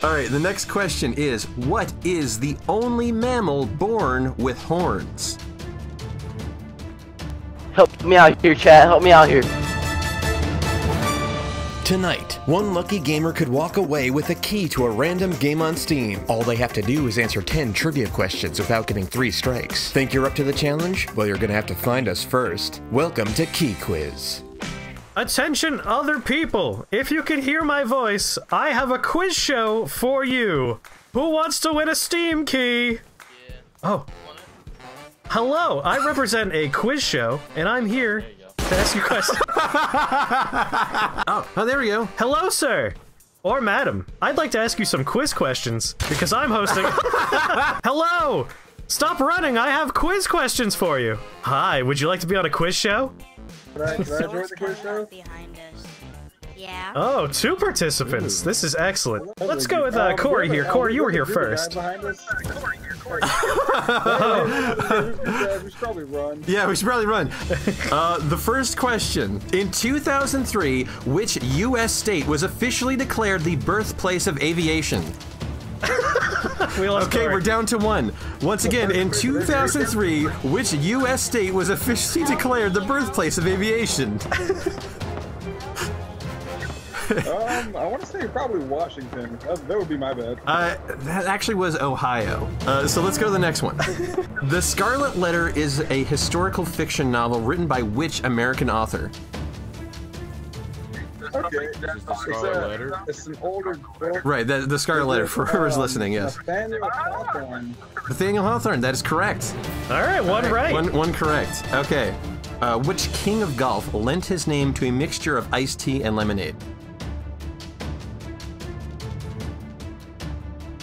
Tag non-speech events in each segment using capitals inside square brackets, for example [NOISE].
All right, the next question is What is the only mammal born with horns? Help me out here, chat. Help me out here. Tonight, one lucky gamer could walk away with a key to a random game on Steam. All they have to do is answer 10 trivia questions without getting 3 strikes. Think you're up to the challenge? Well, you're gonna have to find us first. Welcome to Key Quiz. Attention, other people! If you can hear my voice, I have a quiz show for you. Who wants to win a Steam key? Oh. Hello, I represent a quiz show, and I'm here to ask you questions. [LAUGHS] Oh, oh, there we go. Hello, sir. Or madam. I'd like to ask you some quiz questions because I'm hosting. [LAUGHS] Hello! Stop running. I have quiz questions for you. Hi, would you like to be on a quiz show? Can I, can I join the quiz show? behind us. Yeah. Oh, two participants. This is excellent. Let's go with uh, Corey here. have Corey, you were here have a guy first. behind us. [LAUGHS] Uh, [LAUGHS] We should probably run. Yeah, we should probably run. [LAUGHS] Uh, the first question. In 2003, which U.S. state was officially declared the birthplace of aviation? We lost Okay, Corey. we're down to one. Once again, in 2003, which U.S. state was officially [LAUGHS] declared the birthplace of aviation? [LAUGHS] Um, I want to say probably Washington. That, that would be my bad. Uh, that actually was Ohio. Uh, so let's go to the next one. [LAUGHS] the Scarlet Letter is a historical fiction novel written by which American author? Okay, it's, a, it's an older book. Right, the, the Scarlet Letter, for whoever's Um, listening, yes. Nathaniel Hawthorne. Nathaniel Hawthorne, that is correct. All right, one right. One, one correct. Okay. Uh, which king of golf lent his name to a mixture of iced tea and lemonade?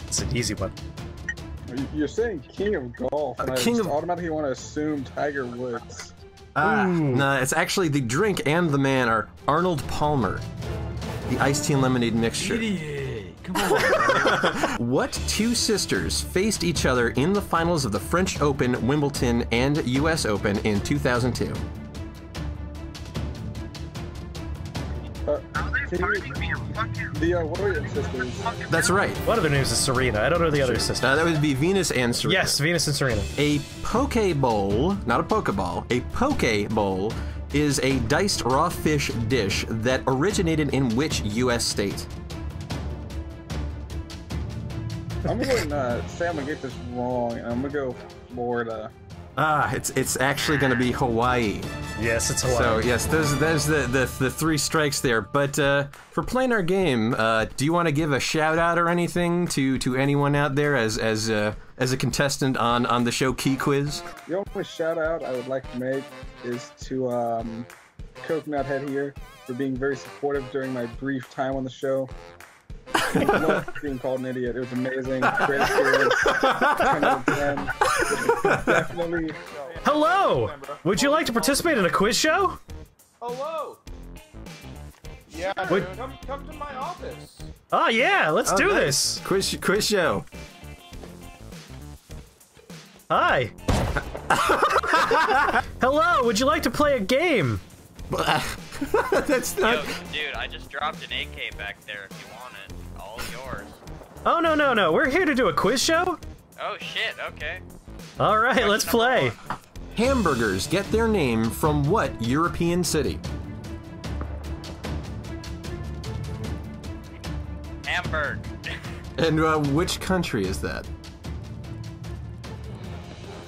It's an easy one. You- You're saying king of golf, and I king just of- automatically want to assume Tiger Woods. Ah, no, it's actually the drink and the man are Arnold Palmer. The iced tea and lemonade mixture. Idiot. Come on. [LAUGHS] What two sisters faced each other in the finals of the French Open, Wimbledon, and US Open in 2002? The uh, Williams sisters. That's right. One of their names is Serena. I don't know the other sister. Uh, that would be Venus and Serena. Yes, Venus and Serena. A poke bowl, not a pokeball, a poke bowl is a diced raw fish dish that originated in which U.S. state? I'm going to uh, say I'm gonna get this wrong, and I'm gonna go Florida. Ah, it's it's actually going to be Hawaii. Yes, it's Hawaii. So yes, there's there's the, the the three strikes there. But uh, for playing our game, uh, do you want to give a shout out or anything to to anyone out there as as uh, as a contestant on on the show Key Quiz? The only shout out I would like to make is to um, Coconut Head here for being very supportive during my brief time on the show. I love being called an idiot. It was amazing. Great experience. 10 out of 10. Definitely. Hello! Would you like to participate in a quiz show? Hello. Yeah, Would- dude, come come to my office. Oh yeah, let's Oh, do nice. this. Quiz quiz show. Hi. Hello, would you like to play a game? [LAUGHS] That's Yo, not. dude, I just dropped an AK back there if you want it. All yours. Oh no no no, we're here to do a quiz show. Oh shit, okay. All right, let's play. Hamburgers get their name from what European city? Hamburg. [LAUGHS] And uh, which country is that?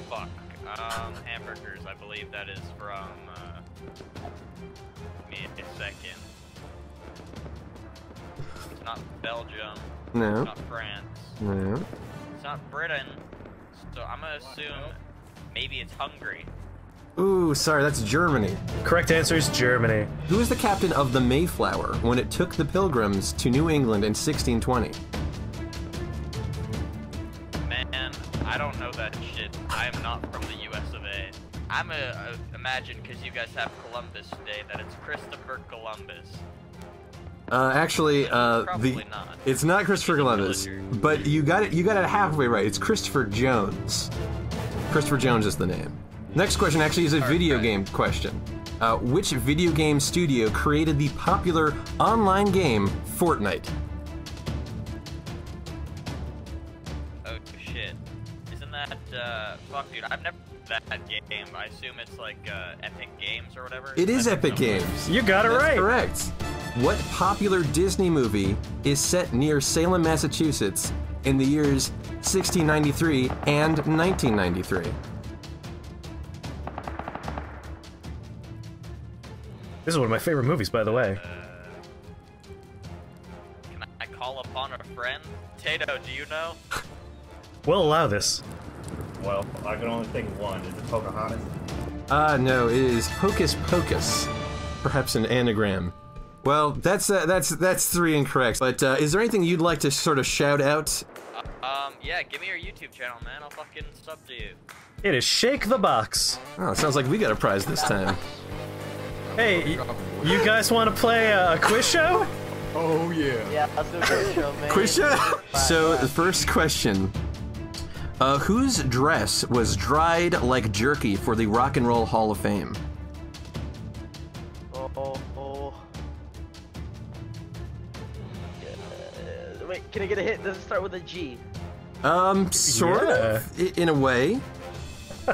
Fuck. Um, hamburgers, I believe that is from, uh... Give me a second. It's not Belgium. No. It's not France. No. It's not Britain. So I'm gonna assume maybe it's Hungary. Ooh, sorry, that's Germany. Correct answer is Germany. Who was the captain of the Mayflower when it took the Pilgrims to New England in 1620? Man, I don't know that shit. I am not from the US of A. I'm a, a uh, imagine because you guys have Columbus Day that it's Christopher Columbus. Uh, actually, uh, the not. it's not Christopher Columbus, but you got it. You got it halfway right. It's Christopher Jones. Christopher Jones is the name. Next question actually is a video game question. Uh, which video game studio created the popular online game Fortnite? Oh shit! Isn't that uh, fuck, dude? I've never that game. I assume it's like uh, Epic Games or whatever. It is Epic Games. You got it That's right. Correct. What popular Disney movie is set near Salem, Massachusetts in the years 1693 and 1993? This is one of my favorite movies, by the way. Can I call upon a friend? Tato, do you know? [LAUGHS] We'll allow this. Well, I can only think of one. Is it Pocahontas? Ah, no, it is Hocus Pocus. Perhaps an anagram. Well, that's uh, that's that's three incorrect. But uh, is there anything you'd like to sort of shout out? Um, yeah, give me your YouTube channel, man. I'll fucking sub to you. It is Shake the Box. Oh, it sounds like we got a prize this time. Hey, you guys want to play a quiz show? Oh yeah. Yeah, let's do a quiz show, man. Quiz show? [LAUGHS] So, the first question. Uh, whose dress was dried like jerky for the Rock and Roll Hall of Fame? Wait, can I get a hit? Does it start with a G? Um, sort of, in a way. [LAUGHS]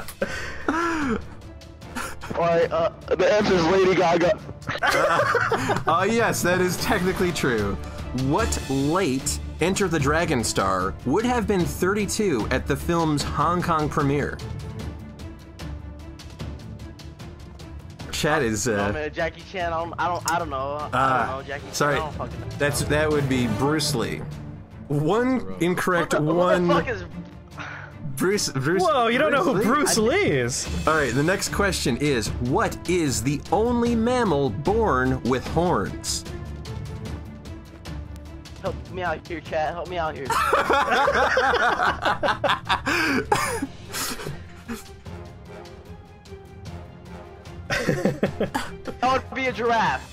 Alright, uh, the answer is Lady Gaga. Uh, [LAUGHS] yes, that is technically true. What late Enter the Dragon star would have been 32 at the film's Hong Kong premiere? Chat is, uh, man, Jackie Chan. I don't, I don't, I don't know. I ah, don't know, Jackie Chan. sorry, I don't fucking know. that's that would be Bruce Lee. One incorrect, What one the fuck is? Bruce. Bruce. Whoa, you don't know who Bruce Lee is? All right, the next question is: What is the only mammal born with horns? Help me out here, chat. Help me out here. [LAUGHS] [LAUGHS] [LAUGHS] [LAUGHS] that would be a giraffe.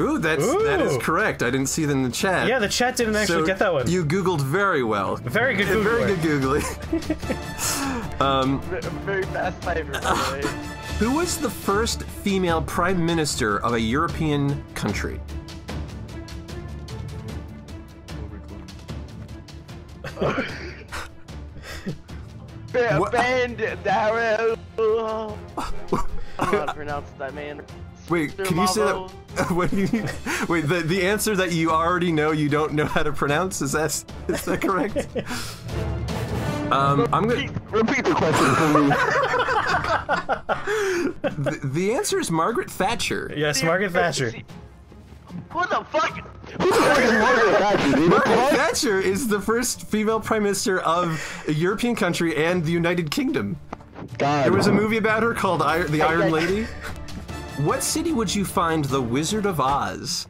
Ooh, that's that is correct. I didn't see that in the chat. Yeah, the chat didn't actually So get that one. You googled very well. Very good Yeah, Very good googling. [LAUGHS] um, Very fast typer, by the [LAUGHS] who was the first female prime minister of a European country? Ba- What- Band Darrow. I don't know how to pronounce that, man. Wait, can you say that? [LAUGHS] What do you, wait, the the answer that you already know you don't know how to pronounce is that is that correct? [LAUGHS] Um, I'm gonna. Repeat the question for me. [LAUGHS] The, the answer is Margaret Thatcher. Yes, Margaret Thatcher. What the fuck? Who the fuck is Margaret Thatcher, dude? Margaret? Thatcher is the first female prime minister of a European country and the United Kingdom. God. There was a movie about her called Ir- The [LAUGHS] Iron yeah. Lady. What city would you find the Wizard of Oz?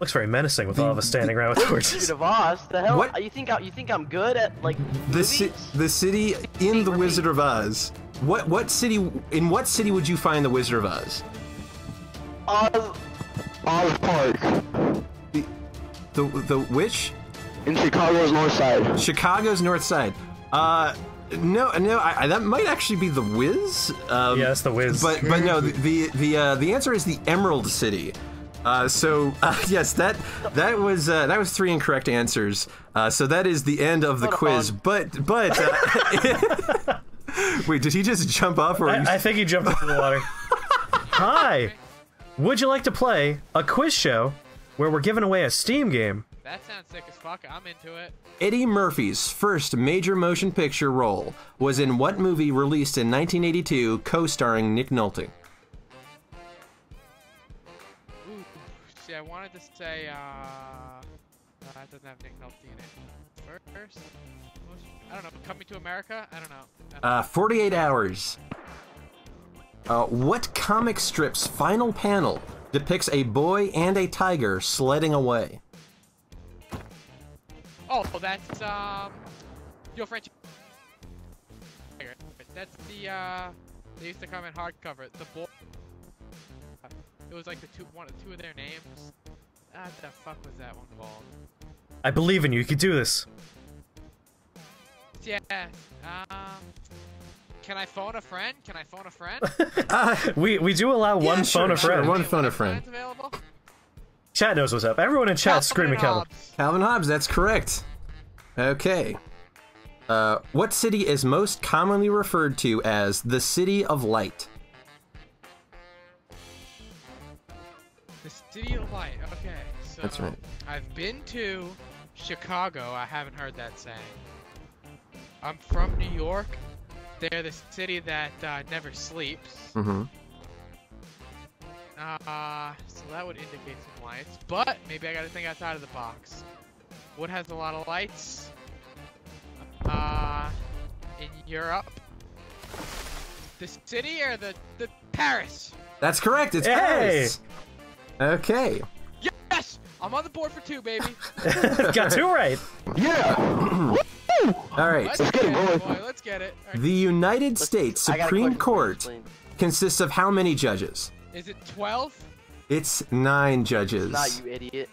Looks very menacing with all of us standing around with [LAUGHS] torches. Wizard of Oz. The hell? What? You think I, you think I'm good at like The ci- the city in the Repeat. Wizard of Oz. What what city in what city would you find the Wizard of Oz? Oz, Oz Park The the, the which? In Chicago's North Side. Chicago's North Side. Uh no, no, I, I, that might actually be the Wiz. Um, Yeah, it's the Wiz. But but no, the the the, uh, the answer is the Emerald City. Uh, so [LAUGHS] uh, yes, that that was uh, that was three incorrect answers. Uh, so that is the end of the Hold quiz. on. But but uh, [LAUGHS] wait, did he just jump off or? are you- I, I think he jumped into the water. [LAUGHS] Hi! Would you like to play a quiz show where we're giving away a Steam game? That sounds sick as fuck. I'm into it. Eddie Murphy's first major motion picture role was in what movie released in 1982, co-starring Nick Nolte? Ooh, see, I wanted to say, uh, that doesn't have Nick Nolte in it. First, I don't know. Coming to America? I don't know. I don't Uh, 48 hours. Uh, what comic strip's final panel depicts a boy and a tiger sledding away? Oh, that's um, Yo French. That's the uh, they used to come in hardcover. The boy. It was like the two, one, two of their names. Ah, the fuck was that one called? I believe in you. You can do this. Yeah. Um. Can I phone a friend? Can I phone a friend? Uh, [LAUGHS] We we do allow one yeah, phone sure, a sure, friend. one phone a friend. available? Chat knows what's up. Everyone in chat screaming Calvin. Hobbes. Calvin Hobbes, that's correct. Okay. Uh, what city is most commonly referred to as the City of Light? The City of Light. Okay, so That's right. I've been to Chicago. I haven't heard that saying. I'm from New York. They're the city that uh, never sleeps. Mm-hmm. Uh, so that would indicate some lights. But maybe I gotta think outside of the box. What has a lot of lights? Uh, in Europe. The city or the the Paris? That's correct. It's Hey! Paris. Okay. Yes, I'm on the board for two, baby. [LAUGHS] Got two right. Yeah! All right. Let's get it, boy. Let's get it. All right. The United States I got Supreme question for you, Court consists of how many judges? Is it 12? It's nine judges. Not you idiot.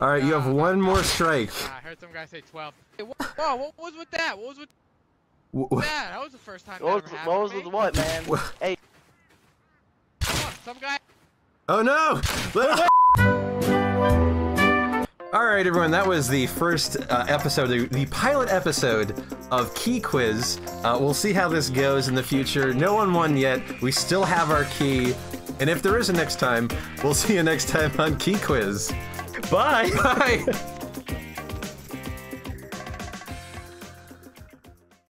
All right, you have one more strike. I heard some guy say 12. Hey, wha- Whoa, what was with that? What was with W- w- that? That was the first time What that was, ever what was with what, man? hey, Come on, some guy. Oh no! [LAUGHS] Right, everyone. That was the first uh, episode, the, the pilot episode of Key Quiz. Uh, we'll see how this goes in the future. No one won yet. We still have our key, and if there is a next time, we'll see you next time on Key Quiz. Bye. Bye. [LAUGHS]